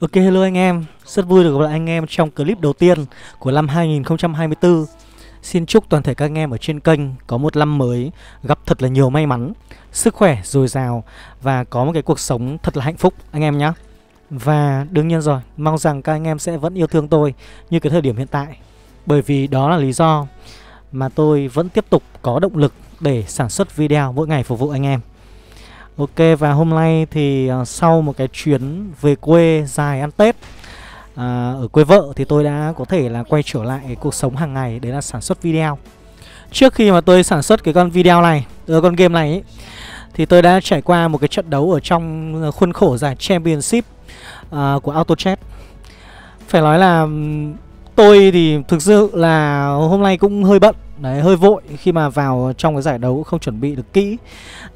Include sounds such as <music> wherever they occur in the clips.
Ok hello anh em, rất vui được gặp lại anh em trong clip đầu tiên của năm 2024 Xin chúc toàn thể các anh em ở trên kênh có một năm mới gặp thật là nhiều may mắn Sức khỏe dồi dào và có một cái cuộc sống thật là hạnh phúc anh em nhé Và đương nhiên rồi, mong rằng các anh em sẽ vẫn yêu thương tôi như cái thời điểm hiện tại. Bởi vì đó là lý do mà tôi vẫn tiếp tục có động lực để sản xuất video mỗi ngày phục vụ anh em. Ok và hôm nay thì uh, sau một cái chuyến về quê dài ăn Tết uh, Ở quê vợ thì tôi đã có thể là quay trở lại cái cuộc sống hàng ngày Đấy là sản xuất video. Trước khi mà tôi sản xuất cái con video này, uh, con game này ấy, Thì tôi đã trải qua một cái trận đấu ở trong khuôn khổ giải Championship uh, của AutoChat. Phải nói là tôi thì thực sự là hôm nay cũng hơi bận. Đấy, hơi vội khi mà vào trong cái giải đấu không chuẩn bị được kỹ.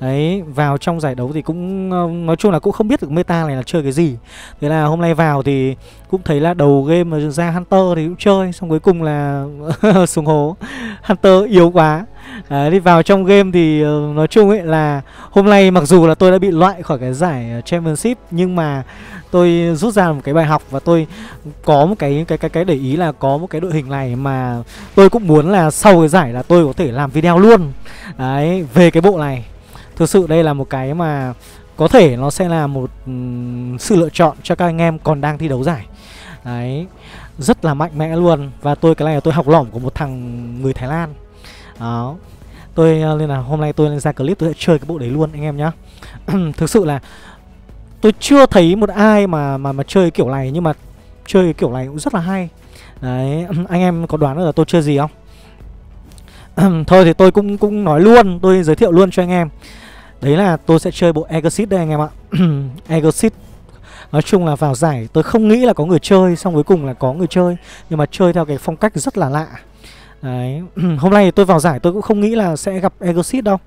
Đấy, vào trong giải đấu thì cũng ờ, nói chung là cũng không biết được meta này là chơi cái gì. Thế là hôm nay vào thì cũng thấy là đầu game ra Hunter thì cũng chơi Xong cuối cùng là <laughs> xuống hố. Hunter yếu quá à, đi vào trong game thì uh, nói chung ấy là hôm nay mặc dù là tôi đã bị loại khỏi cái giải ờ, Championship nhưng mà tôi rút ra một cái bài học và tôi có một cái cái cái cái để ý là có một cái đội hình này mà tôi cũng muốn là sau cái giải là tôi có thể làm video luôn. Đấy về cái bộ này thực sự đây là một cái mà có thể nó sẽ là một um, sự lựa chọn cho các anh em còn đang thi đấu giải. Đấy rất là mạnh mẽ luôn và tôi cái này là tôi học lỏm của một thằng người Thái Lan đó. Tôi ờ, nên là hôm nay tôi lên ra clip, tôi sẽ chơi cái bộ đấy luôn, anh em nhá. <clears throat> Thực sự là tôi chưa thấy một ai mà mà mà chơi kiểu này, nhưng mà chơi kiểu này cũng rất là hay. Đấy, <clears throat> anh em có đoán được là tôi chơi gì không? <clears throat> Thôi thì tôi cũng cũng nói luôn, tôi giới thiệu luôn cho anh em. Đấy là tôi sẽ chơi bộ Exit đây anh em ạ. Exit nói chung là vào giải, tôi không nghĩ là có người chơi, xong cuối cùng là có người chơi. Nhưng mà chơi theo cái phong cách rất là lạ đấy. <clears throat> Hôm nay tôi vào giải tôi cũng không nghĩ là sẽ gặp Exit đâu.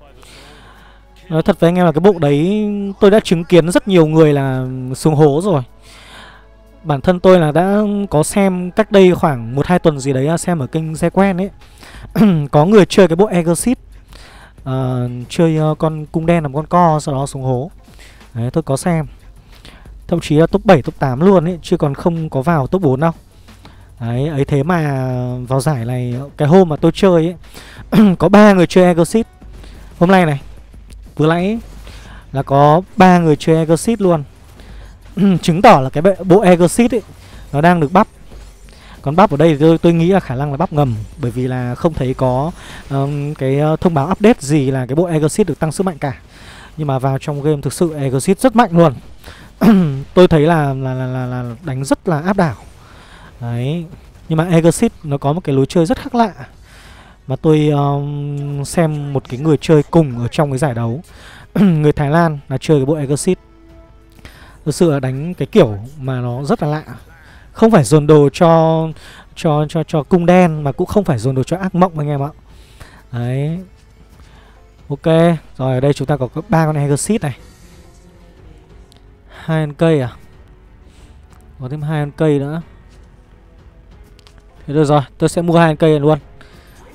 Nói thật với anh em là cái bộ đấy tôi đã chứng kiến rất nhiều người là xuống hố rồi. Bản thân tôi là đã có xem cách đây khoảng 1-2 tuần gì đấy à, xem ở kênh xe quen ấy. <clears throat> Có người chơi cái bộ Exit uh, ờ, Chơi ờ, con cung đen làm con co sau đó xuống hố. Đấy tôi có xem. Thậm chí là top 7, top 8 luôn ấy Chứ còn không có vào top 4 đâu. Đấy, ấy thế mà vào giải này Cái hôm mà tôi chơi ấy <clears throat> Có ba người chơi Exit Hôm nay này Vừa nãy là có ba người chơi Exit luôn. <clears throat> Chứng tỏ là cái bộ Exit ấy Nó đang được bắp. Còn bắp ở đây thì tôi, tôi nghĩ là khả năng là bắp ngầm Bởi vì là không thấy có um, cái ờ, thông báo update gì là cái bộ Exit được tăng sức mạnh cả. Nhưng mà vào trong game thực sự Exit rất mạnh luôn. <clears throat> Tôi thấy là, là, là, là, là đánh rất là áp đảo. Đấy Nhưng mà Exit nó có một cái lối chơi rất khác lạ mà tôi um, xem một cái người chơi cùng ở trong cái giải đấu <clears throat> Người Thái Lan là chơi cái bộ Exit Thực sự là đánh cái kiểu mà nó rất là lạ Không phải dồn đồ cho cho cho cho cung đen mà cũng không phải dồn đồ cho ác mộng anh em ạ. Đấy. Ok, rồi ở đây chúng ta có ba con Exit này. Hai con cây à? Có thêm hai con cây nữa. Thế được rồi, tôi sẽ mua hai cây này luôn.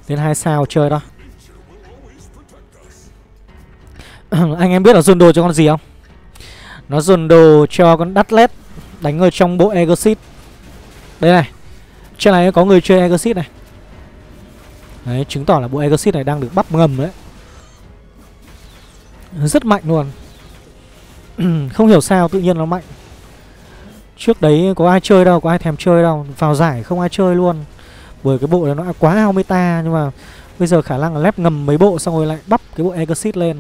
Đến hai sao chơi đó. <clears throat> Anh em biết là dồn đồ cho con gì không? Nó dồn đồ cho con đắt led Đánh ở trong bộ Exit Đây này Trên này có người chơi Exit này. Đấy, chứng tỏ là bộ Exit này đang được bắp ngầm đấy. Rất mạnh luôn. <clears throat> Không hiểu sao tự nhiên nó mạnh. Trước đấy có ai chơi đâu, có ai thèm chơi đâu. Vào giải không ai chơi luôn. Bởi cái bộ này nó quá ao meta Nhưng mà bây giờ khả năng là lép ngầm mấy bộ Xong rồi lại bắp cái bộ Exit lên.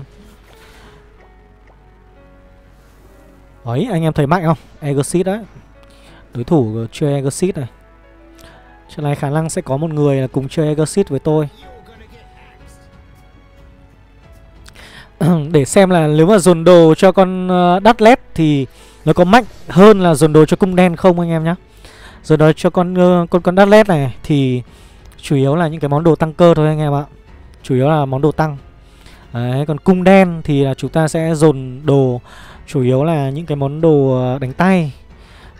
Đấy anh em thấy mạnh không? Exit đấy Đối thủ chơi Exit này. Trận này khả năng sẽ có một người là cùng chơi Exit với tôi. <clears throat> Để xem là nếu mà dồn đồ cho con uh, đắt led Thì nó có mạnh hơn là dồn đồ cho cung đen không anh em nhé rồi đó cho con ờ, con con đắt led này thì chủ yếu là những cái món đồ tăng cơ thôi anh em ạ. Chủ yếu là món đồ tăng. Đấy, còn cung đen thì là chúng ta sẽ dồn đồ chủ yếu là những cái món đồ ờ, đánh tay.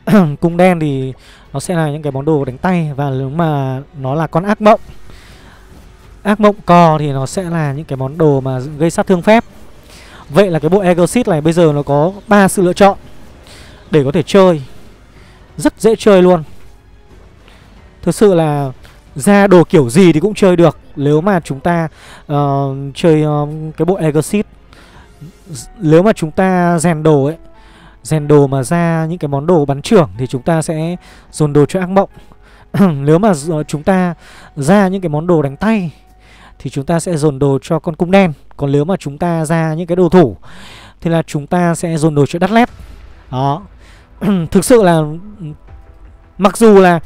<clears throat> cung đen thì nó sẽ là những cái món đồ đánh tay và nếu mà nó là con ác mộng. Ác mộng cò thì nó sẽ là những cái món đồ mà gây sát thương phép. Vậy là cái bộ Exit này bây giờ nó có ba sự lựa chọn để có thể chơi. Rất dễ chơi luôn. Thực sự là ra đồ kiểu gì thì cũng chơi được. Nếu mà chúng ta uh, chơi uh, cái bộ Exit Nếu mà chúng ta rèn đồ ấy Rèn đồ mà ra những cái món đồ bắn trưởng Thì chúng ta sẽ dồn đồ cho ác mộng. <clears throat> Nếu mà chúng ta ra những cái món đồ đánh tay Thì chúng ta sẽ dồn đồ cho con cung đen. Còn nếu mà chúng ta ra những cái đồ thủ Thì là chúng ta sẽ dồn đồ cho đắt lép. Đó. <clears throat> Thực sự là Mặc dù là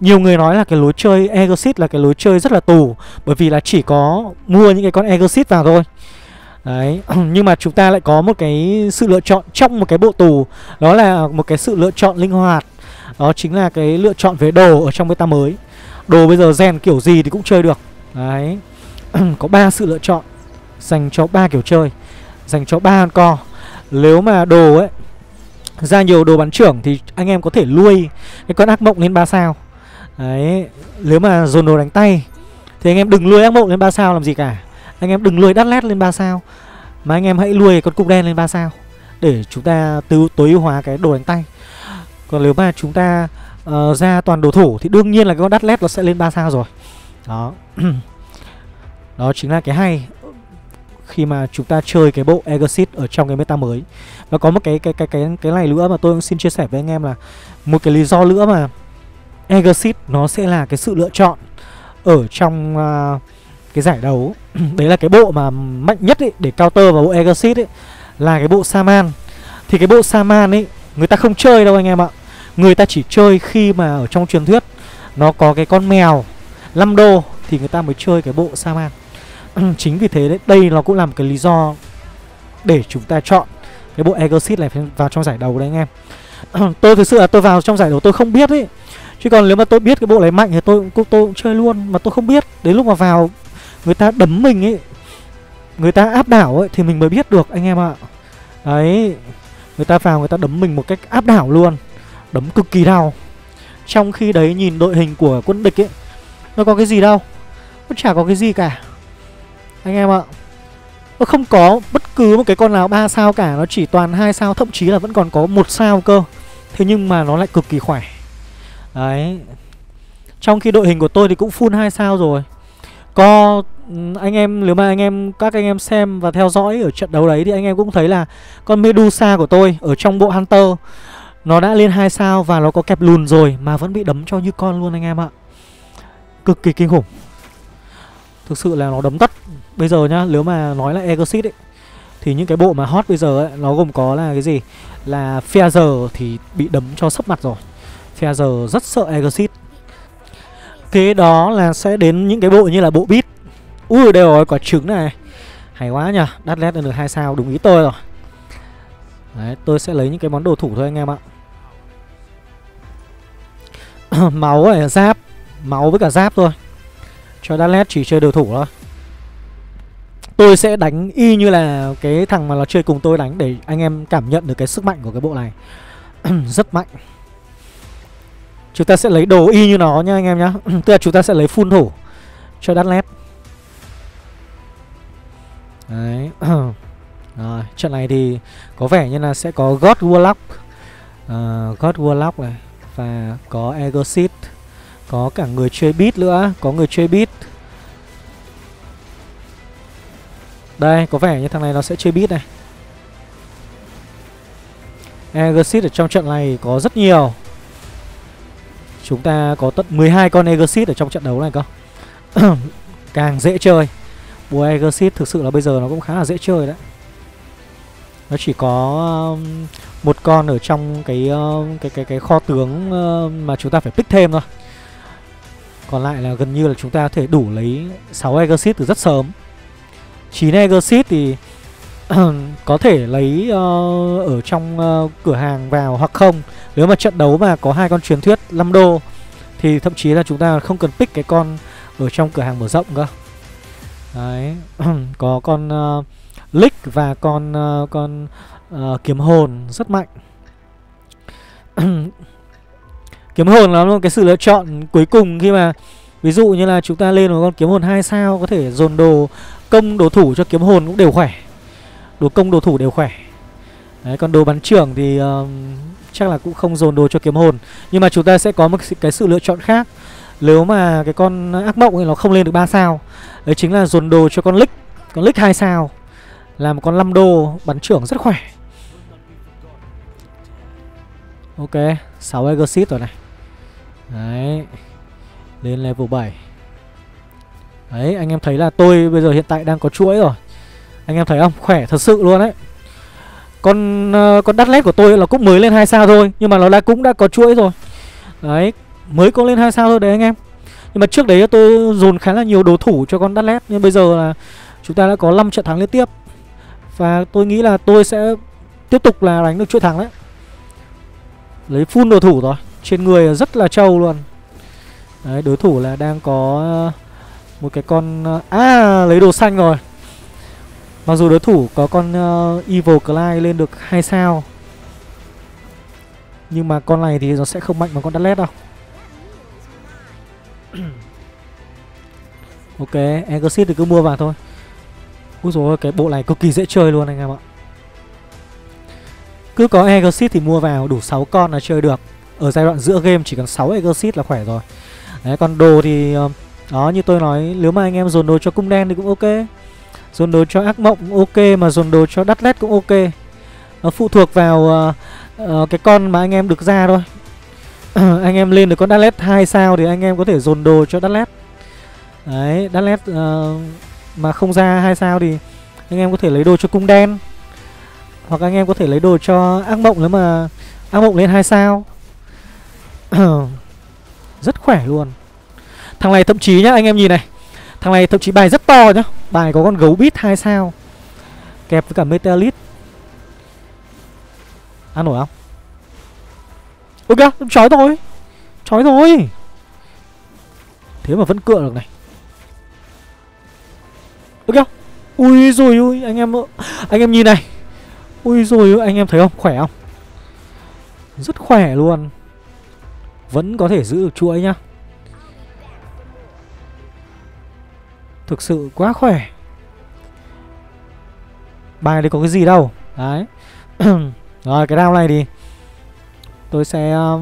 nhiều người nói là cái lối chơi Exit là cái lối chơi rất là tù Bởi vì là chỉ có mua những cái con Exit vào thôi. Đấy, <clears throat> nhưng mà chúng ta lại có một cái sự lựa chọn trong một cái bộ tù Đó là một cái sự lựa chọn linh hoạt. Đó chính là cái lựa chọn về đồ ở trong beta mới. Đồ bây giờ rèn kiểu gì thì cũng chơi được. Đấy, <clears throat> có ba sự lựa chọn Dành cho ba kiểu chơi Dành cho ba con co. Nếu mà đồ ấy ra nhiều đồ bắn trưởng thì anh em có thể lui cái con ác mộng lên 3 sao Đấy, nếu mà dồn đồ đánh tay thì anh em đừng lui ác mộng lên 3 sao làm gì cả. Anh em đừng lui đắt lét lên 3 sao. Mà anh em hãy lui con cục đen lên 3 sao để chúng ta từ tối ưu hóa cái đồ đánh tay. Còn nếu mà chúng ta uh, ra toàn đồ thủ thì đương nhiên là cái con đắt lét nó sẽ lên 3 sao rồi. Đó. <clears throat> Đó chính là cái hay khi mà chúng ta chơi cái bộ Exit ở trong cái meta mới. Và có một cái cái cái cái cái này nữa mà tôi cũng xin chia sẻ với anh em là một cái lý do nữa mà Exit nó sẽ là cái sự lựa chọn ở trong uh, cái giải đấu. <clears throat> Đấy là cái bộ mà mạnh nhất ấy, để counter vào bộ Exit ấy là cái bộ Saman thì cái bộ Saman ấy người ta không chơi đâu anh em ạ. Người ta chỉ chơi khi mà ở trong truyền thuyết nó có cái con mèo 5 đô thì người ta mới chơi cái bộ Saman Ừ, chính vì thế đấy, đây nó cũng là một cái lý do để chúng ta chọn cái bộ Exit này vào trong giải đấu đấy anh em. <clears throat> Tôi thực sự là tôi vào trong giải đấu tôi không biết ấy Chứ còn nếu mà tôi biết cái bộ này mạnh thì tôi cũng tôi cũng chơi luôn, Mà tôi không biết. Đến lúc mà vào, Người ta đấm mình ấy Người ta áp đảo ấy, Thì mình mới biết được anh em ạ. Đấy, Người ta vào người ta đấm mình một cách áp đảo luôn, Đấm cực kỳ đau. Trong khi đấy nhìn đội hình của quân địch ấy, Nó có cái gì đâu, Nó chả có cái gì cả. Anh em ạ Nó không có bất cứ một cái con nào ba sao cả, Nó chỉ toàn hai sao, Thậm chí là vẫn còn có một sao cơ Thế nhưng mà nó lại cực kỳ khỏe Đấy Trong khi đội hình của tôi thì cũng full 2 sao rồi Có anh em, nếu mà anh em, các anh em xem và theo dõi ở trận đấu đấy thì anh em cũng thấy là con Medusa của tôi ở trong bộ Hunter, nó đã lên 2 sao và nó có kẹp lùn rồi mà vẫn bị đấm cho như con luôn anh em ạ. Cực kỳ kinh khủng. Thực sự là nó đấm tất. Bây giờ nhá, nếu mà nói là Exit ấy thì những cái bộ mà hot bây giờ ấy nó gồm có là cái gì? Là Feather thì bị đấm cho sấp mặt rồi. Feather rất sợ Exit Kế đó là sẽ đến những cái bộ như là bộ bit Ui đều rồi quả trứng này. Hay quá nhỉ Đắt lét được hai sao đúng ý tôi rồi. Đấy tôi sẽ lấy những cái món đồ thủ thôi anh em ạ. <clears throat> Máu này giáp. Máu với cả giáp thôi. Cho đắt lét chỉ chơi đồ thủ thôi. Tôi sẽ đánh y như là cái thằng mà nó chơi cùng tôi đánh Để anh em cảm nhận được cái sức mạnh của cái bộ này. <clears throat> Rất mạnh. Chúng ta sẽ lấy đồ y như nó nha anh em nhá. <clears throat> Tức là chúng ta sẽ lấy full thủ Cho đắt lép Đấy. <clears throat> Rồi, trận này thì có vẻ như là sẽ có God Warlock uh, ờ, God Warlock này Và có Egosit Có cả người chơi beat nữa Có người chơi beat. Đây, có vẻ như thằng này nó sẽ chơi beat này. Aegisit ở trong trận này có rất nhiều. Chúng ta có tận 12 con Aegisit ở trong trận đấu này cơ. <coughs> Càng dễ chơi. Bùa Aegisit thực sự là bây giờ nó cũng khá là dễ chơi đấy. Nó chỉ có um, một con ở trong cái um, cái cái cái kho tướng um, mà chúng ta phải pick thêm thôi. Còn lại là gần như là chúng ta có thể đủ lấy 6 Aegisit từ rất sớm. 9 Exit thì <clears throat> có thể lấy uh, ở trong uh, cửa hàng vào hoặc không. Nếu mà trận đấu mà có hai con truyền thuyết 5 đô thì thậm chí là chúng ta không cần pick cái con ở trong cửa hàng mở rộng cơ. Đấy <clears throat> có con uh, lick và con uh, con uh, kiếm hồn rất mạnh. <clears throat> Kiếm hồn là một cái sự lựa chọn cuối cùng khi mà ví dụ như là chúng ta lên một con kiếm hồn hai sao có thể dồn đồ công đồ thủ cho kiếm hồn cũng đều khỏe. Đồ công đồ thủ đều khỏe. Đấy còn đồ bắn trưởng thì uh, chắc là cũng không dồn đồ cho kiếm hồn. Nhưng mà chúng ta sẽ có một cái sự lựa chọn khác. Nếu mà cái con ác mộng thì nó không lên được 3 sao đấy chính là dồn đồ cho con lick con lick 2 sao là một con 5 đô bắn trưởng rất khỏe. Ok 6 exit rồi này. Đấy lên level 7 đấy anh em thấy là tôi bây giờ hiện tại đang có chuỗi rồi. Anh em thấy không? Khỏe thật sự luôn đấy. Con uh, con đắt led của tôi là cũng mới lên hai sao thôi nhưng mà nó đã cũng đã có chuỗi rồi. Đấy mới có lên hai sao thôi đấy anh em. Nhưng mà trước đấy tôi dồn khá là nhiều đối thủ cho con đắt led nhưng bây giờ là chúng ta đã có 5 trận thắng liên tiếp. Và tôi nghĩ là tôi sẽ tiếp tục là đánh được chuỗi thắng đấy. Lấy full đồ thủ rồi trên người rất là trâu luôn đấy đối thủ là đang có ờ, một cái con ờ, à lấy đồ xanh rồi. Mặc dù đối thủ có con uh, Evil Clyde lên được 2 sao Nhưng mà con này thì nó sẽ không mạnh bằng con Dallet đâu. <clears throat> Ok, Exit thì cứ mua vào thôi. Úi dồi cái bộ này cực kỳ dễ chơi luôn anh em ạ. Cứ có Exit thì mua vào đủ 6 con là chơi được. Ở giai đoạn giữa game chỉ cần 6 Exit là khỏe rồi. Đấy, còn đồ thì ờ, Đó, như tôi nói Nếu mà anh em dồn đồ cho cung đen thì cũng ok. Dồn đồ cho ác mộng cũng ok Mà dồn đồ cho đắt lét cũng ok. Nó phụ thuộc vào uh, uh, cái con mà anh em được ra thôi. <clears throat> Anh em lên được con đắt lét 2 sao Thì anh em có thể dồn đồ cho đắt lét Đấy đắt lét uh, Mà không ra 2 sao thì Anh em có thể lấy đồ cho cung đen. Hoặc anh em có thể lấy đồ cho ác mộng Nếu mà ác mộng lên 2 sao. <clears throat> Rất khỏe luôn. Thằng này thậm chí nhá anh em nhìn này. Thằng này thậm chí bài rất to nhá. Bài có con gấu bít 2 sao. Kẹp với cả Metalit Ăn nổi không? Ôi kìa, chói thôi. Chói thôi. Thế mà vẫn cựa được này. Ôi kìa Ui rồi ui anh em Anh em nhìn này. Ui rồi anh em thấy không? Khỏe không? Rất khỏe luôn. Vẫn có thể giữ được chuỗi nhá. Thực sự quá khỏe. Bài này có cái gì đâu. Đấy. <clears throat> Rồi cái round này thì Tôi sẽ uh,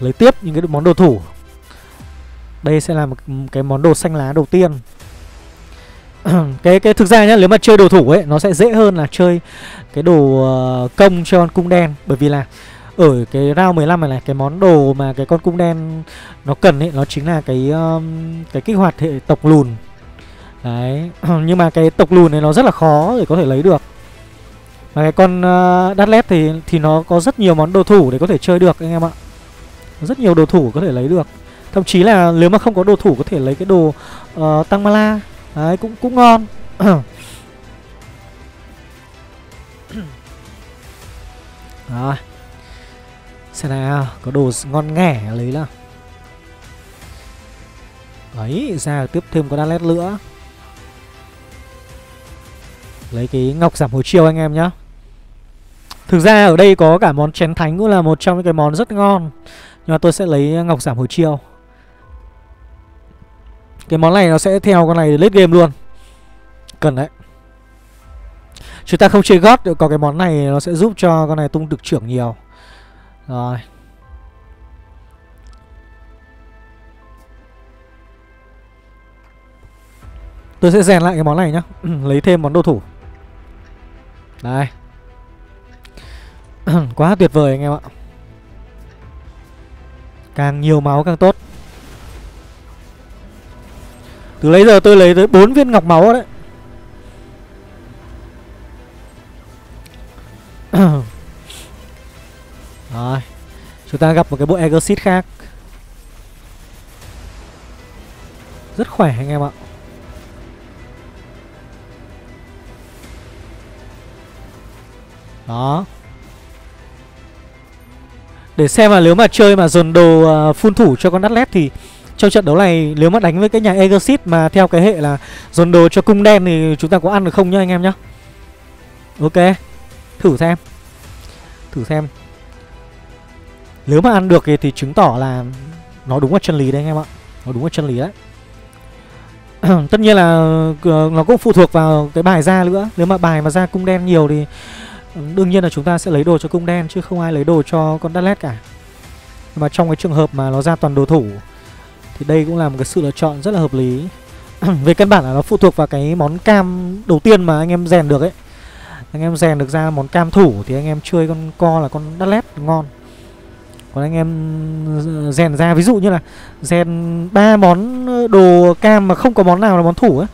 Lấy tiếp những cái món đồ thủ. Đây sẽ là một cái món đồ xanh lá đầu tiên. <clears throat> Cái cái thực ra nhá nếu mà chơi đồ thủ ấy nó sẽ dễ hơn là chơi cái đồ uh, công cho con cung đen. Bởi vì là ở cái round 15 này này cái món đồ mà cái con cung đen nó cần ấy nó chính là cái um, cái kích hoạt hệ tộc lùn. Đấy <clears throat> nhưng mà cái tộc lùn này nó rất là khó để có thể lấy được. Mà cái con ờ, uh, đắt thì thì nó có rất nhiều món đồ thủ để có thể chơi được anh em ạ. Rất nhiều đồ thủ có thể lấy được. Thậm chí là nếu mà không có đồ thủ có thể lấy cái đồ ờ, uh, tăng mala đấy cũng cũng ngon. <clears throat> Rồi. Xem nào, Có đồ ngon nghẻ lấy nào. Đấy, ra tiếp thêm có đan lét nữa. Lấy cái ngọc giảm hồi chiêu anh em nhá. Thực ra ở đây có cả món chén thánh cũng là một trong những cái món rất ngon. Nhưng mà tôi sẽ lấy ngọc giảm hồi chiêu. Cái món này nó sẽ theo con này lết game luôn. Cần đấy. Chúng ta không chơi gót Có cái món này nó sẽ giúp cho con này tung được trưởng nhiều rồi. Tôi sẽ rèn lại cái món này nhá. <clears throat> Lấy thêm món đồ thủ. Đây. <clears throat> Quá tuyệt vời anh em ạ. Càng nhiều máu càng tốt. Từ lấy giờ tôi lấy tới 4 viên ngọc máu đấy. Chúng ta gặp một cái bộ Exit khác. Rất khỏe anh em ạ. Đó. Để xem là nếu mà chơi mà dồn đồ uh, thủ cho con atlas thì Trong trận đấu này nếu mà đánh với cái nhà Exit mà theo cái hệ là dồn đồ cho cung đen thì chúng ta có ăn được không nhá anh em nhá? Ok. Thử xem. Thử xem nếu mà ăn được thì, chứng tỏ là nó đúng là chân lý đấy anh em ạ. Nó đúng là chân lý đấy. <clears throat> Tất nhiên là ờ, nó cũng phụ thuộc vào cái bài ra nữa. Nếu mà bài mà ra cung đen nhiều thì ừ, Đương nhiên là chúng ta sẽ lấy đồ cho cung đen chứ không ai lấy đồ cho con Đắt cả. Mà trong cái trường hợp mà nó ra toàn đồ thủ thì đây cũng là một cái sự lựa chọn rất là hợp lý. <clears throat> Về căn bản là nó phụ thuộc vào cái món cam đầu tiên mà anh em rèn được ấy. Anh em rèn được ra món cam thủ thì anh em chơi con co là con đắt lét ngon còn anh em rèn ra ví dụ như là rèn ba món đồ cam mà không có món nào là món thủ ấy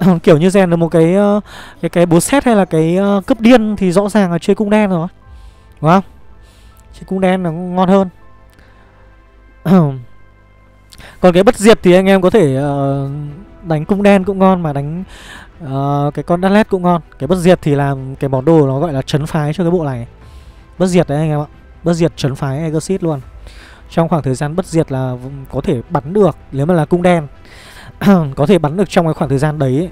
<laughs> kiểu như rèn được một cái ờ, cái cái búa xét hay là cái ờ, cướp điên thì rõ ràng là chơi cung đen rồi. Đúng không? Chơi cung đen là ngon hơn. <clears throat> Còn cái bất diệt thì anh em có thể uh, đánh cung đen cũng ngon mà đánh uh, cái con đắt lét cũng ngon. Cái bất diệt thì làm cái món đồ nó gọi là chấn phái cho cái bộ này. Bất diệt đấy anh em ạ bất diệt chấn phái exit luôn. Trong khoảng thời gian bất diệt là có thể bắn được, nếu mà là cung đen, <clears throat> có thể bắn được trong cái khoảng thời gian đấy ấy.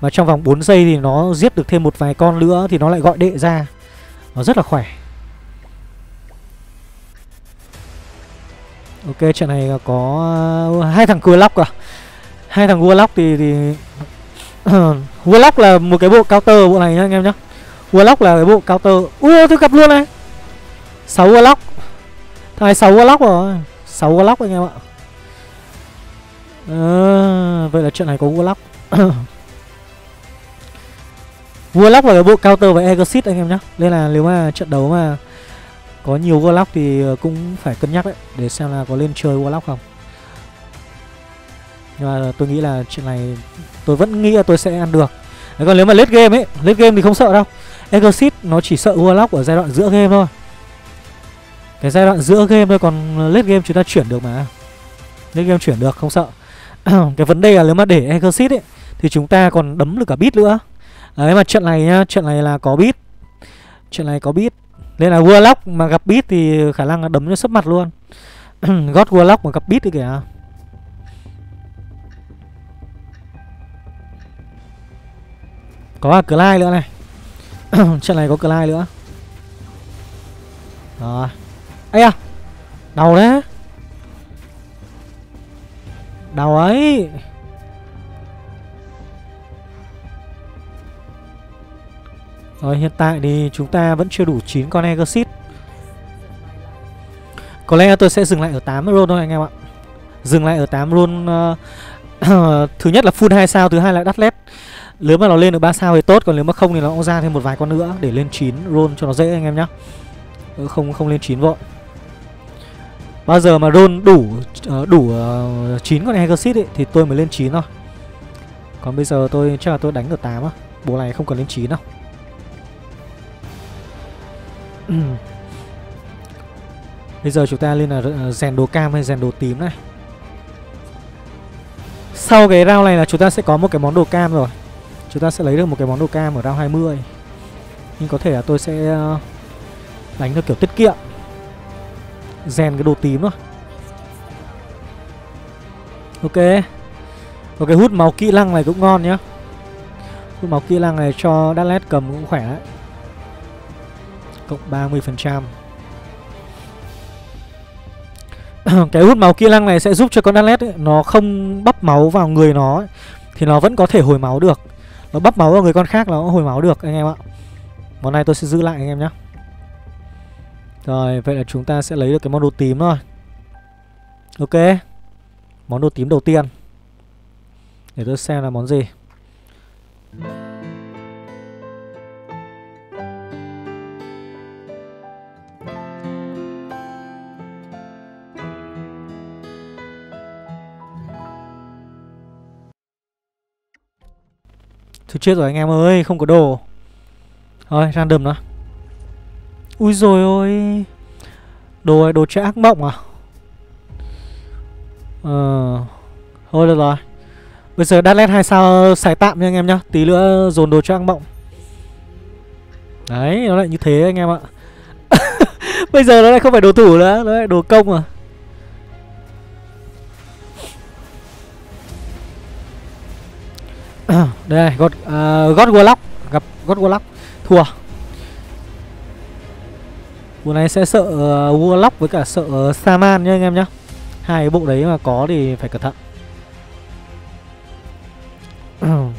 mà trong vòng 4 giây thì nó giết được thêm một vài con nữa thì nó lại gọi đệ ra. Nó rất là khỏe. Ok, trận này có ờ, hai thằng cua lóc à? Hai thằng vua lóc thì thì <clears throat> vua lóc là một cái bộ counter, bộ này nhá, anh em nhá. Vua lóc là cái bộ counter. Ui, tôi gặp luôn này sáu Glock thằng này sáu vua rồi. Sáu Glock anh em ạ. À, vậy là trận này có Glock lóc vua là cái bộ counter và exit anh em nhá. Nên là nếu mà trận đấu mà có nhiều Warlock thì ờ, cũng phải cân nhắc đấy Để xem là có lên chơi Warlock không. Nhưng mà tôi nghĩ là chuyện này Tôi vẫn nghĩ là tôi sẽ ăn được. Đấy, Còn nếu mà late game ấy Late game thì không sợ đâu. Exit nó chỉ sợ Warlock ở giai đoạn giữa game thôi. Cái giai đoạn giữa game thôi, Còn late game chúng ta chuyển được mà. Late game chuyển được, không sợ. <clears throat> Cái vấn đề là nếu mà để Exit ấy, Thì chúng ta còn đấm được cả bit nữa. Đấy, mà trận này nhá, Trận này là có bit Trận này có bit nên là Warlock mà gặp Beat thì khả năng là đấm cho sấp mặt luôn. <clears throat> God Warlock mà gặp Beat thì kìa. Có cả Clyde nữa này. <clears throat> Trận này có Clyde nữa. Rồi ấy à Đau đấy Đau ấy. Rồi hiện tại thì chúng ta vẫn chưa đủ 9 con Exit Có lẽ tôi sẽ dừng lại ở 8 roll thôi anh em ạ. Dừng lại ở 8 roll uh, Thứ nhất là full 2 sao, thứ hai là đắt led Nếu mà nó lên được 3 sao thì tốt Còn nếu mà không thì nó cũng ra thêm một vài con nữa Để lên 9 roll cho nó dễ anh em nhá. Ờ, không không lên 9 vội. Bao giờ mà roll đủ ờ, đủ ờ, uh, 9 con Exit ấy, thì tôi mới lên 9 thôi. Còn bây giờ tôi chắc là tôi đánh được 8 á. Bộ này không cần lên 9 đâu. <clears throat> Bây giờ chúng ta lên là ờ, rèn đồ cam hay rèn đồ tím này Sau cái round này là chúng ta sẽ có một cái món đồ cam rồi. Chúng ta sẽ lấy được một cái món đồ cam ở round 20 Nhưng có thể là tôi sẽ đánh theo kiểu tiết kiệm. Rèn cái đồ tím thôi. Ok. Ok hút máu kỹ năng này cũng ngon nhá. Hút máu kỹ năng này cho Dallas cầm cũng khỏe đấy. Cộng 30% <clears throat> Cái hút máu kỹ năng này sẽ giúp cho con Dallas Nó không bắp máu vào người nó ấy, Thì nó vẫn có thể hồi máu được. Nó bắp máu vào người con khác nó hồi máu được anh em ạ. Món này tôi sẽ giữ lại anh em nhé rồi vậy là chúng ta sẽ lấy được cái món đồ tím thôi. Ok. Món đồ tím đầu tiên. Để tôi xem là món gì. Thôi chết rồi anh em ơi, không có đồ. Thôi, random nữa Ui rồi ôi. Đồ đồ chơi ác mộng à? Ờ. Thôi được rồi. Bây giờ Datlet 2 sao xài tạm nha anh em nhá. Tí nữa dồn đồ chơi ác mộng. Đấy, nó lại như thế anh em ạ. <laughs> Bây giờ nó lại không phải đồ thủ nữa Nó lại đồ công à. <clears throat> Đây này God, uh, God Warlock. Gặp God Warlock. Thua bộ này sẽ sợ uh, Warlock với cả sợ uh, Saman nhá anh em nhá hai cái bộ đấy mà có thì phải cẩn thận <clears throat>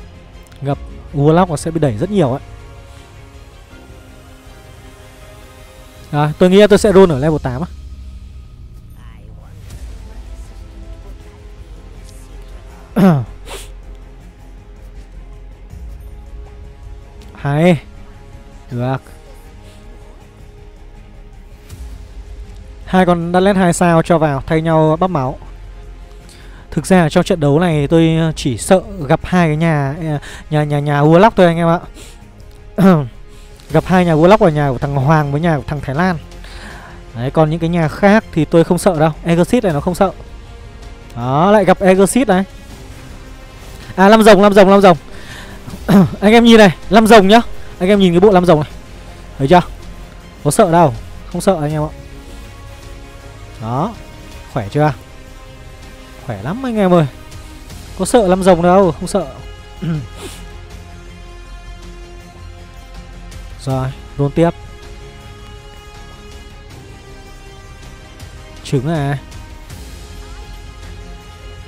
gặp Warlock nó sẽ bị đẩy rất nhiều ấy à, tôi nghĩ là tôi sẽ roll ở level 8 á. <clears throat> Hay. Được. Hai con Dallet hai sao cho vào thay nhau bắp máu. Thực ra trong trận đấu này tôi chỉ sợ gặp hai cái nhà à, nhà nhà nhà Warlock thôi anh em ạ. <clears throat> gặp hai nhà Warlock ở nhà của thằng Hoàng với nhà của thằng Thái Lan. Đấy, còn những cái nhà khác thì tôi không sợ đâu. Exit này nó không sợ. Đó, lại gặp Exit này. À, năm rồng, năm rồng, năm rồng. <clears throat> anh em nhìn này, năm rồng nhá. Anh em nhìn cái bộ năm rồng này. Thấy chưa? Có sợ đâu. Không sợ anh em ạ. Đó. Khỏe chưa? Khỏe lắm anh em ơi. Có sợ lắm rồng đâu, không sợ. <clears throat> Rồi, roll tiếp. Trứng à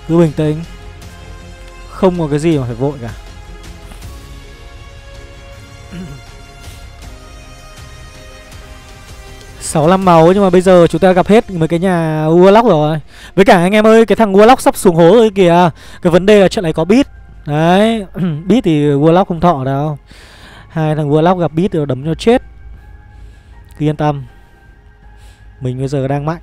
Cứ bình tĩnh Không có cái gì mà phải vội cả sáu năm máu nhưng mà bây giờ chúng ta gặp hết mấy cái nhà Warlock rồi. Với cả anh em ơi, cái thằng Warlock sắp xuống hố rồi kìa. Cái vấn đề là trận này có beat. Đấy, <clears throat> Beat thì Warlock không thọ đâu. Hai thằng Warlock gặp beat rồi đấm cho chết. Cứ yên tâm. Mình bây giờ đang mạnh.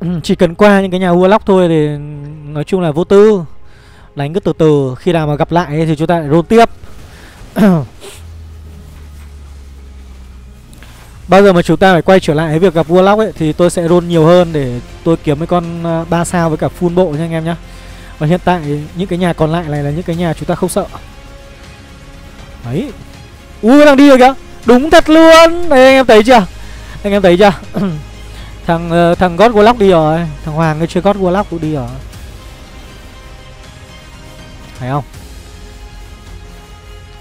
<clears throat> Chỉ cần qua những cái nhà Warlock thôi thì nói chung là vô tư. Đánh cứ từ từ. Khi nào mà gặp lại thì chúng ta lại roll tiếp. <clears throat> Bao giờ mà chúng ta phải quay trở lại cái việc gặp vua lóc ấy Thì tôi sẽ roll nhiều hơn để tôi kiếm mấy con à, 3 sao với cả full bộ nha anh em nhá. Và hiện tại những cái nhà còn lại này là những cái nhà chúng ta không sợ. Đấy. Ui đang đi rồi kìa. Đúng thật luôn. Đấy anh em thấy chưa? Anh em thấy chưa? <clears throat> Thằng uh, thằng God Warlock đi rồi. Thằng Hoàng cái chơi God Warlock cũng đi rồi. Thấy không?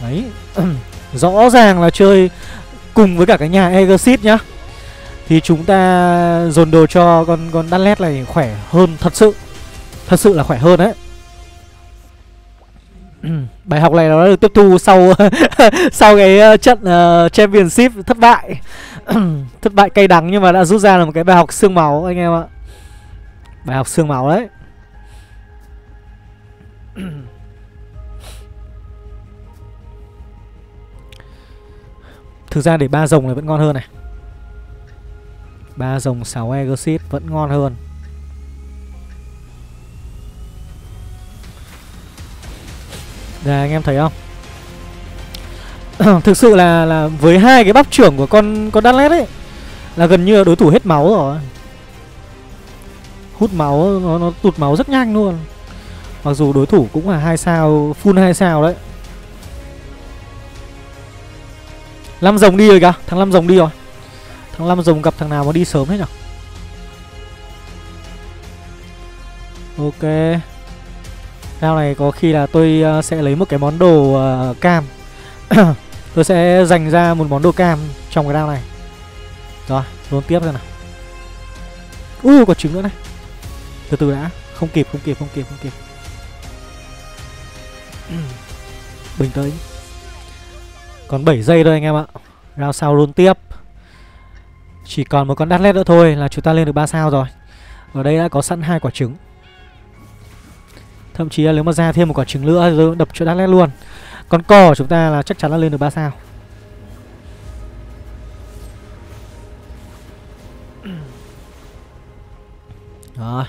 Đấy. <clears throat> Rõ ràng là chơi cùng với cả cái nhà Exit nhá. Thì chúng ta dồn đồ cho con con Dallet này khỏe hơn thật sự. Thật sự là khỏe hơn đấy. <clears throat> Bài học này nó đã được tiếp thu sau <laughs> sau cái ờ, trận uh, Championship thất bại. <clears throat> Thất bại cay đắng nhưng mà đã rút ra là một cái bài học xương máu anh em ạ. Bài học xương máu đấy. <clears throat> Thực ra để ba rồng này vẫn ngon hơn này. Ba rồng 6 Exit vẫn ngon hơn. Đây anh em thấy không? Thực sự là là với hai cái bắp trưởng của con con Dallet ấy Là gần như là đối thủ hết máu rồi. Hút máu nó, nó tụt máu rất nhanh luôn. Mặc dù đối thủ cũng là hai sao Full hai sao đấy. Năm rồng đi rồi kìa Thằng năm rồng đi rồi. Thằng năm rồng gặp thằng nào mà đi sớm hết nhỉ Ok. Rao này có khi là tôi ờ, sẽ lấy một cái món đồ uh, cam. <coughs> Tôi sẽ dành ra một món đồ cam trong cái rao này. Rồi, luôn tiếp ra nào. Ui, uh, có trứng nữa này. Từ từ đã Không kịp, không kịp, không kịp, không kịp. <coughs> Bình tĩnh. Còn 7 giây thôi anh em ạ. Rao sao luôn tiếp. Chỉ còn một con đắt led nữa thôi là chúng ta lên được 3 sao rồi. Ở đây đã có sẵn hai quả trứng. Thậm chí là nếu mà ra thêm một quả trứng nữa thì đập cho đắt led luôn. Con cò của chúng ta là chắc chắn là lên được 3 sao. Đó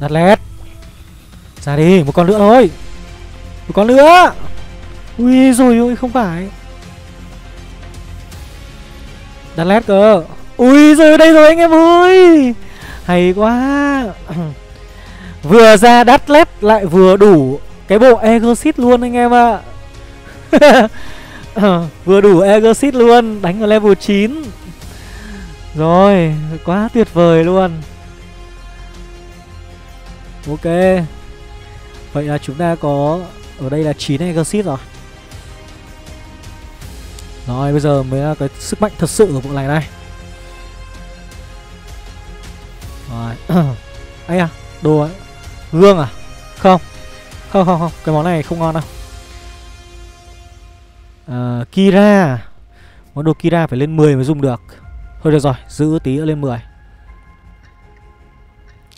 Đặt led ra đi, một con nữa thôi. Một con nữa. Ui rồi ôi không phải. Đặt led cơ. Ui rồi đây rồi anh em ơi. Hay quá. <clears throat> Vừa ra đắt led lại vừa đủ Cái bộ Exit luôn anh em ạ. <laughs> Vừa đủ Exit luôn Đánh ở level 9 Rồi Quá tuyệt vời luôn. Ok. Vậy là chúng ta có Ở đây là 9 Exit rồi. Rồi bây giờ mới là cái sức mạnh thật sự của bộ này đây Rồi <clears throat> ấy à Đồ ấy Gương à? Không Không không không Cái món này không ngon đâu. À, Kira Món đồ Kira phải lên 10 mới dùng được. Thôi được rồi Giữ tí nữa lên 10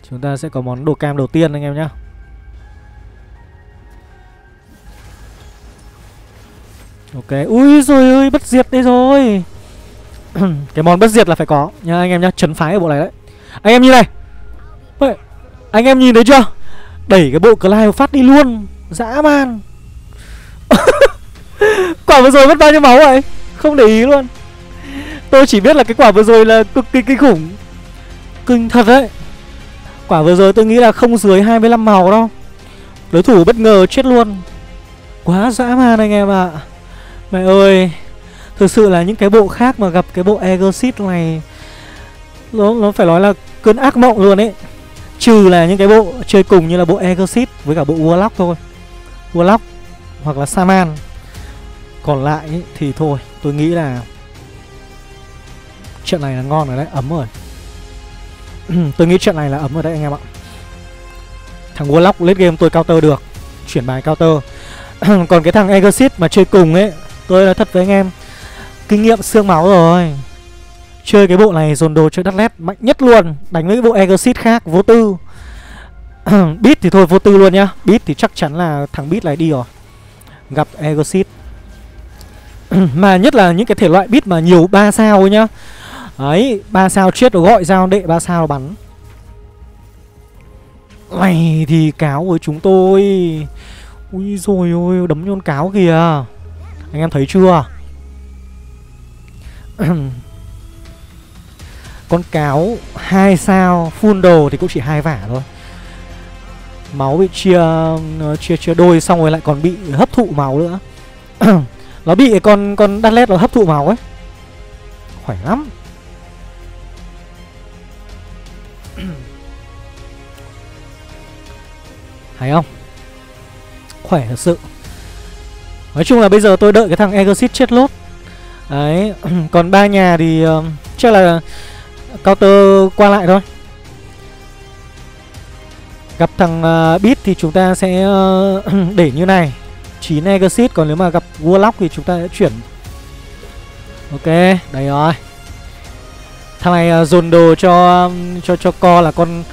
Chúng ta sẽ có món đồ cam đầu tiên anh em nhé Ok. Ui rồi ơi bất diệt đây rồi. <clears throat> Cái món bất diệt là phải có. Nha anh em nhá Chấn phái ở bộ này đấy. Anh em nhìn này. Ôi, Anh em nhìn thấy chưa? Đẩy cái bộ Clive phát đi luôn. Dã man. <laughs> Quả vừa rồi mất bao nhiêu máu vậy? Không để ý luôn. Tôi chỉ biết là cái quả vừa rồi là cực kỳ kinh khủng. Kinh thật đấy. Quả vừa rồi tôi nghĩ là không dưới 25 màu đâu. Đối thủ bất ngờ chết luôn. Quá dã man anh em ạ. à. Mẹ ơi Thực sự là những cái bộ khác mà gặp cái bộ Exit này Nó, nó phải nói là cơn ác mộng luôn ấy. Trừ là những cái bộ chơi cùng như là bộ Exit với cả bộ Warlock thôi. Warlock hoặc là Saman Còn lại thì thôi tôi nghĩ là Trận này là ngon rồi đấy, ấm rồi. <clears throat> Tôi nghĩ trận này là ấm rồi đấy anh em ạ. Thằng Warlock late game tôi counter được Chuyển bài counter. <clears throat> Còn cái thằng Exit mà chơi cùng ấy Tôi nói thật với anh em Kinh nghiệm xương máu rồi. Chơi cái bộ này dồn đồ chơi đắt lét mạnh nhất luôn Đánh với cái bộ Exit khác vô tư. <clears throat> Beat thì thôi vô tư luôn nhá. Beat thì chắc chắn là thằng Beat này đi rồi. Gặp Exit <clears throat> Mà nhất là những cái thể loại beat mà nhiều 3 sao ấy nhá. Đấy, 3 sao chết rồi gọi dao đệ 3 sao bắn. Này thì cáo với chúng tôi. Ui rồi ôi, đấm nhôn cáo kìa. Anh em thấy chưa? <clears throat> Con cáo hai sao, full đồ thì cũng chỉ hai vả thôi. Máu bị chia ờ, chia chia đôi xong rồi lại còn bị hấp thụ máu nữa. <clears throat> Nó bị con con đắt nó hấp thụ máu ấy. Khỏe lắm. <clears throat> Hay không? Khỏe thật sự. Nói chung là bây giờ tôi đợi cái thằng Exit chết lốt. Đấy <clears throat> Còn ba nhà thì uh, chắc là Counter qua lại thôi. Gặp thằng ờ, uh, Beat thì chúng ta sẽ uh, <clears throat> để như này. 9 Exit Còn nếu mà gặp Warlock thì chúng ta sẽ chuyển. Ok Đây rồi. Thằng này uh, dồn đồ cho um, cho cho co là con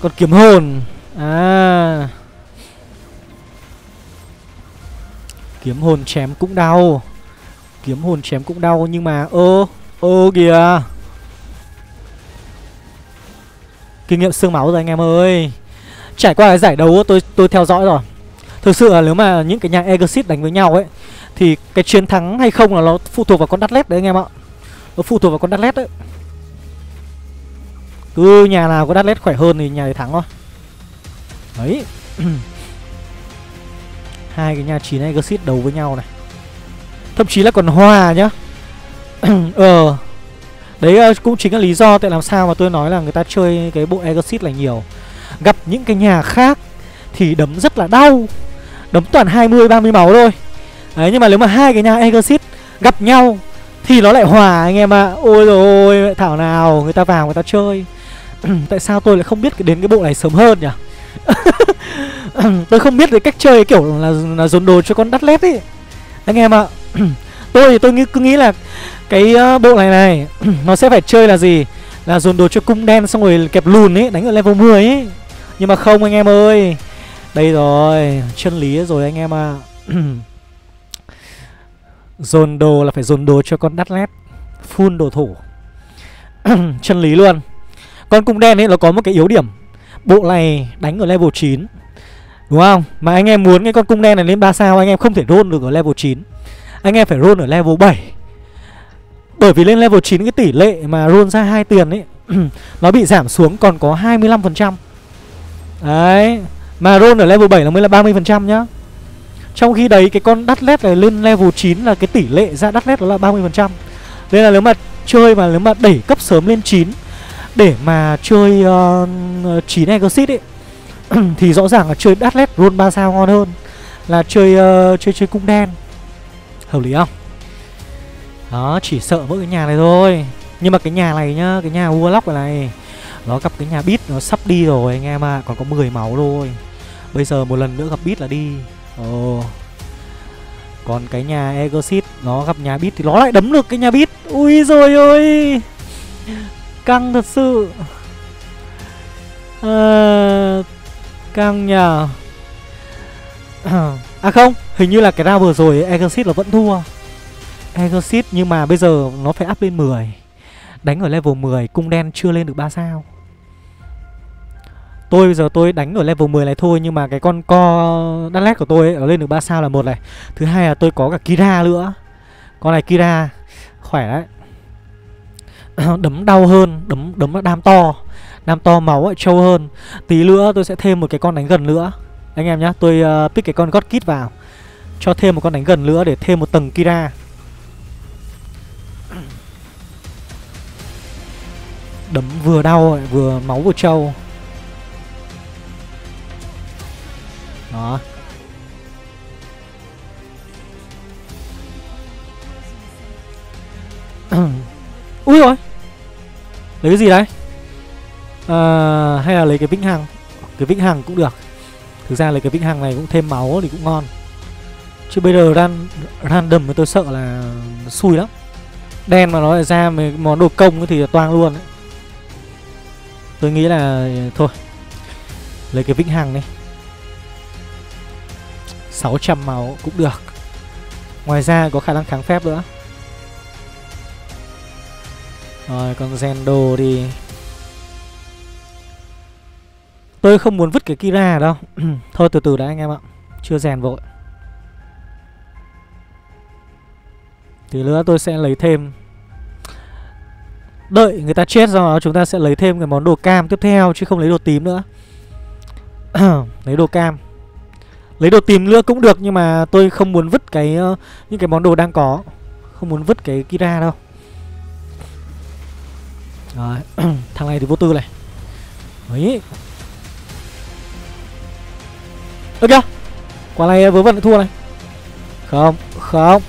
con kiếm hồn. À. Kiếm hồn chém cũng đau. Kiếm hồn chém cũng đau nhưng mà, ơ ơ kìa. Kinh nghiệm xương máu rồi anh em ơi. Trải qua cái giải đấu, tôi tôi theo dõi rồi. Thực sự là nếu mà những cái nhà Exit đánh với nhau ấy, Thì cái chiến thắng hay không là nó phụ thuộc vào con đắt lét đấy anh em ạ. Nó phụ thuộc vào con đắt lét đấy. Cứ nhà nào có đắt lét khỏe hơn thì nhà đấy thắng thôi. Đấy. <clears throat> hai cái nhà chín Exit đấu với nhau này. Thậm chí là còn hòa nhá. <clears throat> Ờ. Đấy ờ, cũng chính là lý do tại làm sao mà tôi nói là người ta chơi cái bộ Exit này nhiều. Gặp những cái nhà khác Thì đấm rất là đau. Đấm toàn 20-30 máu thôi. Đấy, nhưng mà nếu mà hai cái nhà Exit gặp nhau Thì nó lại hòa anh em ạ. À. Ôi rồi ôi, thảo nào, người ta vào người ta chơi. <clears throat> Tại sao tôi lại không biết đến cái bộ này sớm hơn nhỉ? <laughs> Tôi không biết về cách chơi kiểu là, là dồn đồ cho con đắt lét ấy. Anh em ạ <clears throat> Tôi thì tôi nghĩ, cứ nghĩ là Cái uh, bộ này này <clears throat> Nó sẽ phải chơi là gì? Là dồn đồ cho cung đen xong rồi kẹp lùn ấy Đánh ở level 10 ấy. Nhưng mà không anh em ơi. Đây rồi Chân lý rồi anh em ạ. À. <clears throat> Dồn đồ là phải dồn đồ cho con đắt lét Full đồ thủ. Chân lý luôn. Con cung đen ấy nó có một cái yếu điểm. Bộ này đánh ở level 9 Đúng không? Mà anh em muốn cái con cung đen này lên 3 sao, Anh em không thể roll được ở level 9 Anh em phải roll ở level 7 Bởi vì lên level 9 cái tỷ lệ mà roll ra hai tiền ấy, <clears throat> Nó bị giảm xuống còn có 25% Đấy, Mà roll ở level 7 là mới là 30% nhá. Trong khi đấy, cái con đắt led này lên level 9 là cái tỷ lệ ra đắt led đó là 30% Nên là nếu mà chơi mà nếu mà đẩy cấp sớm lên 9 để mà chơi uh, 9 Exit ấy <clears throat> thì rõ ràng là chơi Atlet led roll 3 sao ngon hơn là chơi uh, chơi chơi cung đen. Hợp lý không? Đó chỉ sợ mỗi cái nhà này thôi. Nhưng mà cái nhà này nhá cái nhà warlock này nó gặp cái nhà bit nó sắp đi rồi anh em ạ à. còn có 10 máu thôi. Bây giờ một lần nữa gặp bit là đi. Ồ. Oh. Còn cái nhà Exit Nó gặp nhà bit thì nó lại đấm được cái nhà bit Ui rồi ôi Căng thật sự. À, Căng nhờ. À không Hình như là cái round vừa rồi Exit là vẫn thua. Exit nhưng mà bây giờ nó phải up lên 10 Đánh ở level 10 Cung đen chưa lên được 3 sao. Tôi bây giờ tôi đánh ở level 10 này thôi Nhưng mà cái con co đắt lét của tôi ấy, Nó lên được 3 sao là một này. Thứ hai là tôi có cả Kira nữa. Con này Kira Khỏe đấy. <coughs> Đấm đau hơn Đấm đấm đam to. Đam to máu ấy, trâu hơn. Tí nữa tôi sẽ thêm một cái con đánh gần nữa. Anh em nhá Tôi uh, pick cái con God Kit vào. Cho thêm một con đánh gần nữa để thêm một tầng Kira. <coughs> Đấm vừa đau vừa máu vừa trâu. Đó. <coughs> Ui rồi Lấy cái gì đấy? À, Hay là lấy cái vĩnh hằng? Cái vĩnh hằng cũng được. Thực ra lấy cái vĩnh hằng này cũng thêm máu thì cũng ngon. Chứ bây giờ ran, random tôi sợ là xui lắm. Đen mà nó lại ra mấy món đồ công thì toang luôn ấy. Tôi nghĩ là thôi Lấy cái vĩnh hằng đi. 600 máu cũng được. Ngoài ra có khả năng kháng phép nữa. Rồi, còn Zendo đi Tôi không muốn vứt cái Kira đâu. <clears throat> Thôi, từ từ đã anh em ạ. Chưa rèn vội. Thì nữa tôi sẽ lấy thêm. Đợi người ta chết do đó chúng ta sẽ lấy thêm cái món đồ cam tiếp theo, Chứ không lấy đồ tím nữa. <clears throat> Lấy đồ cam. Lấy đồ tím nữa cũng được, nhưng mà tôi không muốn vứt cái ờ, những cái món đồ đang có. Không muốn vứt cái Kira đâu. Rồi, <clears throat> thằng này thì vô tư này. ấy, Ơ kìa. Quả này vớ vẩn thua này. Không, không.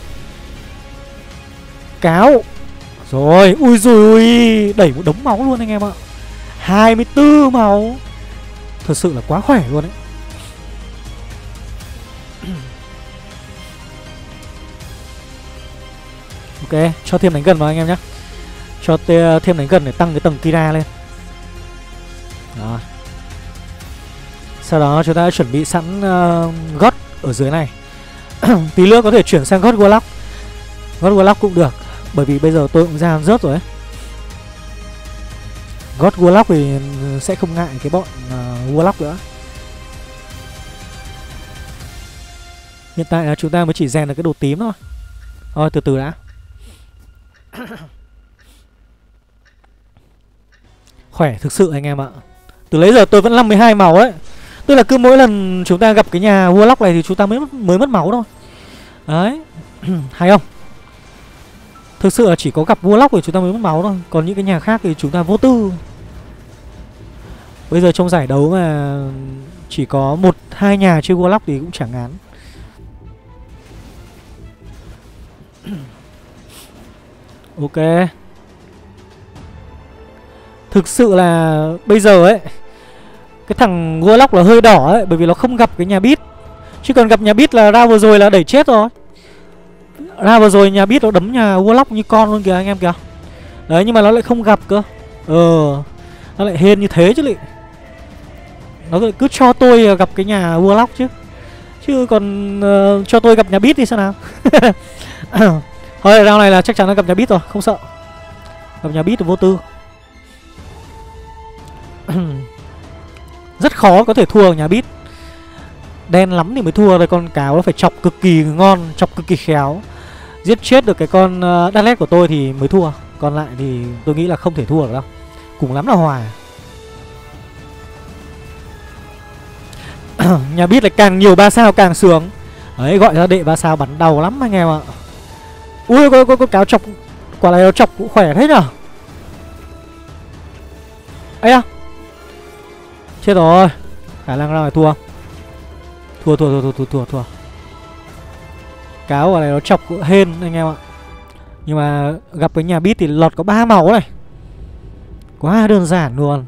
Cáo. Rồi, ui rồi ui, đẩy một đống máu luôn anh em ạ. 24 máu. Thật sự là quá khỏe luôn đấy. <clears throat> Ok, cho thêm đánh gần vào anh em nhé cho thêm đánh gần để tăng cái tầng Kira lên. Đó. Sau đó chúng ta đã chuẩn bị sẵn ờ, uh, gót ở dưới này. <clears throat> Tí nữa có thể chuyển sang gót Warlock. Gót Warlock cũng được Bởi vì bây giờ tôi cũng ra rớt rồi ấy. God Warlock thì sẽ không ngại cái bọn uh, Warlock nữa. Hiện tại là chúng ta mới chỉ rèn được cái đồ tím thôi. Thôi từ từ đã. <clears throat> Khỏe thực sự anh em ạ. Từ lấy giờ tôi vẫn 52 máu đấy Tức là cứ mỗi lần chúng ta gặp cái nhà Warlock này Thì chúng ta mới mới mất máu thôi. Đấy. <clears throat> Hay không? Thực sự là chỉ có gặp Warlock thì chúng ta mới mất máu thôi. Còn những cái nhà khác thì chúng ta vô tư. Bây giờ trong giải đấu mà Chỉ có một, hai nhà chơi Warlock thì cũng chẳng ngán. <clears throat> Ok. Thực sự là bây giờ ấy Cái thằng Warlock là hơi đỏ ấy Bởi vì nó không gặp cái nhà bit Chứ còn gặp nhà bit là ra vừa rồi là đẩy chết rồi. Ra vừa rồi nhà bit nó đấm nhà Warlock như con luôn kìa anh em kìa. Đấy nhưng mà nó lại không gặp cơ. Ờ Nó lại hên như thế chứ lị. Nó cứ cho tôi gặp cái nhà Warlock chứ. Chứ còn uh, cho tôi gặp nhà bit thì sao nào? <laughs> Thôi round này là chắc chắn là gặp nhà bit rồi Không sợ. Gặp nhà bit thì vô tư. <coughs> Rất khó có thể thua nhà bít Đen lắm thì mới thua rồi Con cáo nó phải chọc cực kỳ ngon Chọc cực kỳ khéo. Giết chết được cái con ờ, uh, đắt của tôi thì mới thua. Còn lại thì tôi nghĩ là không thể thua được đâu. Cùng lắm là hòa. <coughs> Nhà bit lại càng nhiều ba sao càng sướng. Đấy gọi ra đệ ba sao bắn đầu lắm anh em ạ. Ui có, có, có cáo chọc Quả này nó chọc cũng khỏe thế nhở? Ấy à Chết rồi. Khả năng ra ngoài thua. Thua thua thua thua thua thua, thua. Cáo ở này nó chọc hên anh em ạ. Nhưng mà gặp cái nhà bit thì lọt có ba máu này. Quá đơn giản luôn.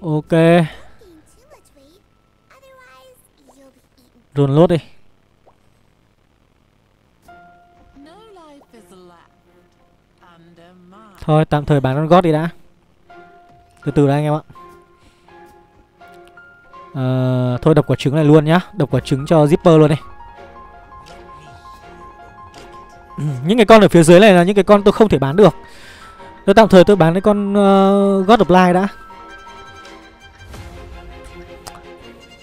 Ok. Run lốt đi. Thôi tạm thời bán con gót đi đã. Từ từ đã anh em ạ. À, Thôi đập quả trứng này luôn nhá. Đập quả trứng cho Zipper luôn đi. <clears throat> Những cái con ở phía dưới này là những cái con tôi không thể bán được. Tôi tạm thời tôi bán cái con uh, God of Light đã.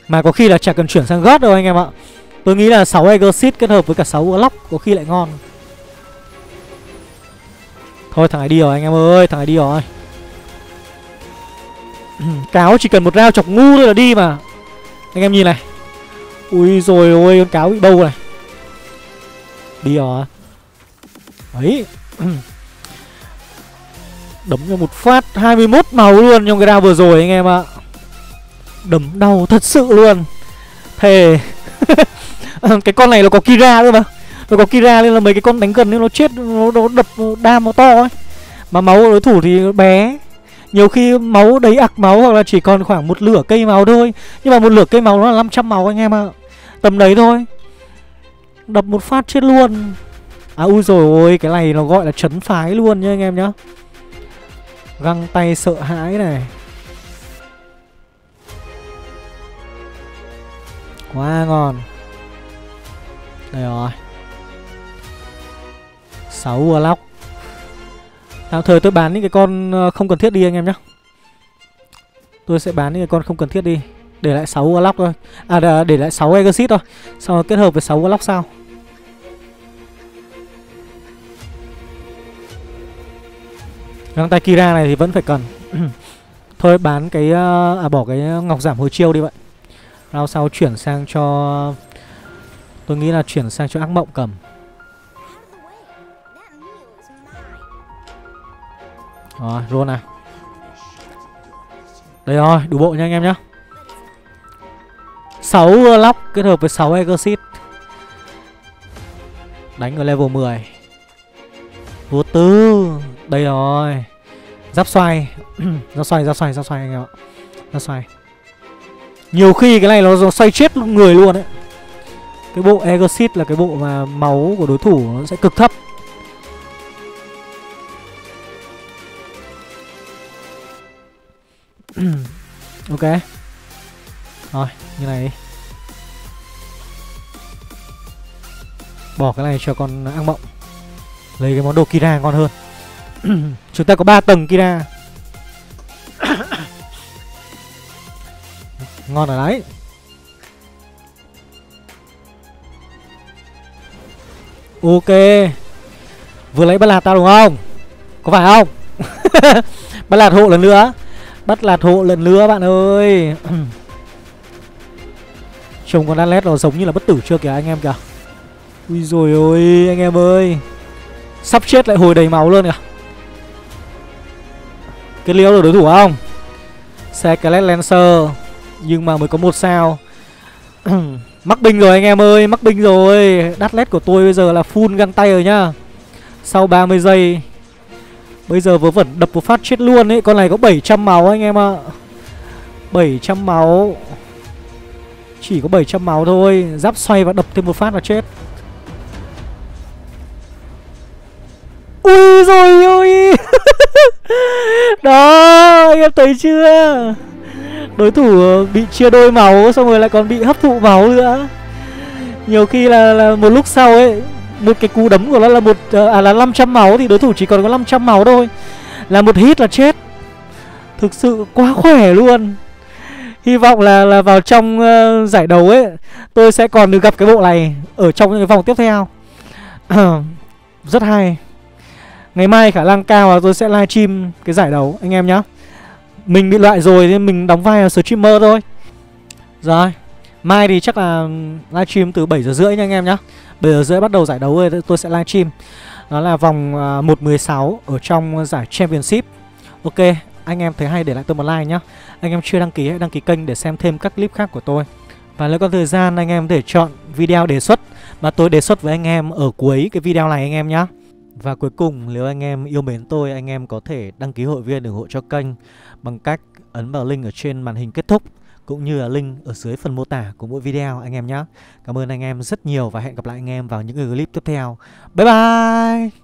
Mà có khi là chả cần chuyển sang God đâu anh em ạ. Tôi nghĩ là 6 Exit kết hợp với cả 6 Warlock có khi lại ngon. Thôi thằng này đi rồi, anh em ơi Thằng này đi rồi. <clears throat> Cáo chỉ cần một rau chọc ngu thôi là đi mà. Anh em nhìn này. Ui rồi ôi, con cáo bị bâu này. Đi rồi. Ấy. <clears throat> Đấm cho một phát 21 màu luôn trong cái round vừa rồi anh em ạ. Đấm đau thật sự luôn. Thề. <laughs> Cái con này nó có Kira cơ mà. Rồi có Kira nên là mấy cái con đánh gần nên nó chết Nó, nó đập đam nó to ấy. Mà máu của đối thủ thì bé. Nhiều khi máu đấy ạc máu hoặc là chỉ còn khoảng một lửa cây máu thôi. Nhưng mà một lửa cây máu nó là 500 máu anh em ạ. Tầm đấy thôi. Đập một phát chết luôn. À ui rồi ôi cái này nó gọi là chấn phái luôn nha anh em nhá. Găng tay sợ hãi này. Quá ngon. Đây rồi. 6 Warlock. Tạm thời tôi bán những cái con ờ, không cần thiết đi anh em nhé Tôi sẽ bán những cái con không cần thiết đi. Để lại 6 Warlock thôi. À để lại 6 Exit thôi. Sau đó kết hợp với 6 Warlock sau Găng tay Kira này thì vẫn phải cần. <clears throat> Thôi, bán cái ờ, À bỏ cái ngọc giảm hồi chiêu đi vậy Rao sau chuyển sang cho, Tôi nghĩ là chuyển sang cho ác mộng cầm. Rồi, roll nào Đây rồi, đủ bộ nha anh em nhá. 6 lóc kết hợp với 6 Exit Đánh ở level 10 Vô tư. Đây rồi. Giáp xoay. <clears throat> Giáp xoay, giáp xoay, giáp xoay anh em ạ. Giáp xoay. Nhiều khi cái này nó xoay chết người luôn đấy. Cái bộ Exit là cái bộ mà máu của đối thủ nó sẽ cực thấp. Ừ. ok. Rồi, như này đi. Bỏ cái này cho con ác mộng. Lấy cái món đồ kira ngon hơn. <clears throat> Chúng ta có 3 tầng kira. <coughs> Ngon ở đấy. Ok. Vừa lấy bắt lạt tao đúng không? Có phải không? <laughs> Bắt lạt hộ lần nữa. Bắt là hộ lần nữa bạn ơi. <clears throat> Trông con Atlet nó giống như là bất tử chưa kìa anh em kìa. Ui rồi ôi, anh em ơi. Sắp chết lại hồi đầy máu luôn kìa. Cái liễu được đối thủ không? Xe Skelet Lancer, Nhưng mà mới có một sao. <clears throat> Mắc binh rồi anh em ơi, Mắc binh rồi. Đắt led của tôi bây giờ là full găng tay rồi nhá. Sau 30 giây Bây giờ vớ vẩn đập một phát chết luôn ấy Con này có 700 máu anh em ạ. 700 máu. Chỉ có 700 máu thôi Giáp xoay và đập thêm một phát là chết. Ui rồi ui <laughs> Đó anh em thấy chưa? Đối thủ bị chia đôi máu Xong rồi lại còn bị hấp thụ máu nữa. Nhiều khi là, là một lúc sau ấy một cái cú đấm của nó là một ờ, à là 500 máu thì đối thủ chỉ còn có 500 máu thôi. Là một hit là chết. Thực sự quá khỏe luôn. Hy vọng là là vào trong uh, giải đấu ấy tôi sẽ còn được gặp cái bộ này ở trong những cái vòng tiếp theo. <clears throat> Rất hay. Ngày mai khả năng cao là tôi sẽ livestream cái giải đấu anh em nhá. Mình bị loại rồi nên mình đóng vai là streamer thôi. Rồi mai thì chắc là livestream từ 7 giờ rưỡi nha anh em nhá. Bây giờ rưỡi bắt đầu giải đấu rồi tôi sẽ livestream Đó là vòng à, một 1-16 ở trong giải Championship. Ok, anh em thấy hay để lại tôi một like nhá. Anh em chưa đăng ký hãy đăng ký kênh để xem thêm các clip khác của tôi. Và nếu có thời gian anh em để chọn video đề xuất Mà tôi đề xuất với anh em ở cuối cái video này anh em nhá. Và cuối cùng nếu anh em yêu mến tôi anh em có thể đăng ký hội viên ủng hộ cho kênh bằng cách ấn vào link ở trên màn hình kết thúc cũng như là link ở dưới phần mô tả của mỗi video, anh em nhé. Cảm ơn anh em rất nhiều và hẹn gặp lại anh em vào những clip tiếp theo. Bye bye!